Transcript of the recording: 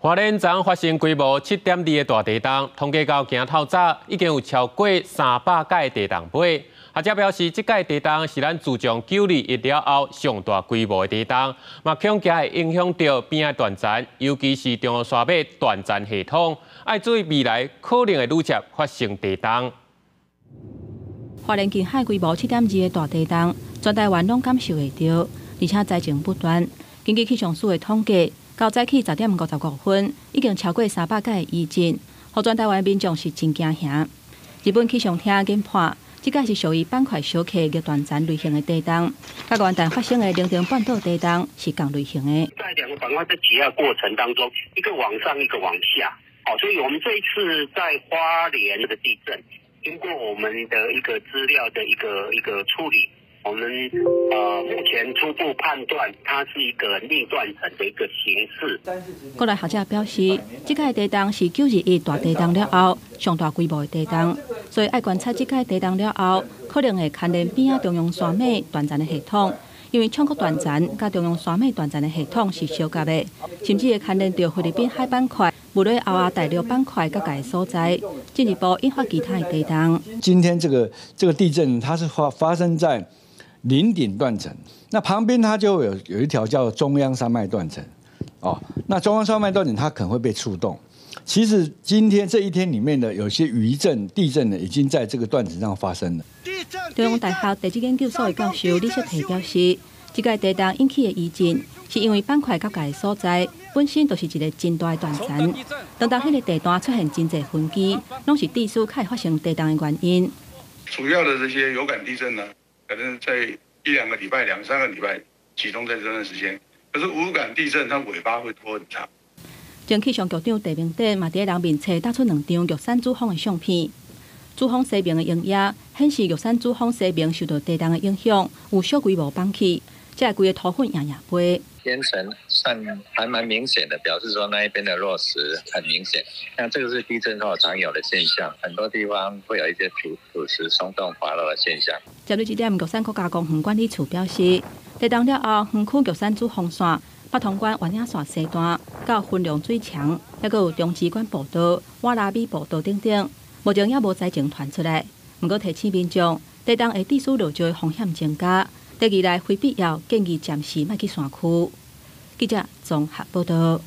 华莲站发生规模七点二的大地震，统计到今透早已经有超过三百届地震碑。学者表示，这届地震是咱自从九二一了后上大规模的地震，嘛恐惊会影响到边的断层，尤其是中央山脉断层系统，要注意未来可能会愈接发生地震。华莲近海规模七点二的大地震，全台湾拢感受会到，而且灾情不断。根据气象署的统计。到早起十点五十五分，已经超过三百届余震，好全台湾民众是真惊吓。日本气象厅研判，这个是属于板块小克极断层类型的地震，甲元旦发生的零点半度地震是同类型的。在两个板块在挤压过程当中，一个往上，一个往下，好，所以我们这一次在花莲的地震，经过我们的一个资料的一个一个处理。我们呃目前初步判断，它是一个逆断层的一个形式。国内学者表示，这届地震是九二一大地震了后上大规模的地震，所以爱观察这届地震了后，可能会牵连边啊中央山脉断层的系统，因为全国断层甲中央山脉断层的系统是相隔的，甚至会牵连到菲律宾海板块、布雷奥亚大陆板块各界所在，进一步引发其他的地震。今天这个这个地震，它是发发生在。零顶断层，那旁边它就有有一条叫中央山脉断层，哦，那中央山脉断层它可能会被触动。其实今天这一天里面的有些余震、地震呢，已经在这个断层上发生了。中央大学地质研究所的教授李雪提表示，这个地震引起的余震，是因为板块高界所在本身都是一个真大的断层，等到迄个地段出现真济分岐，拢是地势开发生地震的原因。主要的这些有感地震呢？可能在一两个礼拜、两三个礼拜集中在这段时间，可是无感地震它尾巴会拖很长。前气象局长戴明德嘛，伫人面前打出两张玉山主峰的相片，主峰西边的影影显示玉山主峰西边受到地震的影响，有小规模崩起，这规个土粉也也飞。天神算还蛮明显的，表示说那一边的落石很明显。那这个是地震后常有的现象，很多地方会有一些土土石松动滑落的现象。针对这点，玉山国家公园管理处表示，地震了后，园区玉山主风线、北通关弯影线西段到分量最强，还有中机关步道、瓦拉米步道等等，目前也无灾情传出来。不过提醒民众，地震会地势落石风险增加。第二来非必要建议暂时卖去山区。记者综合报道。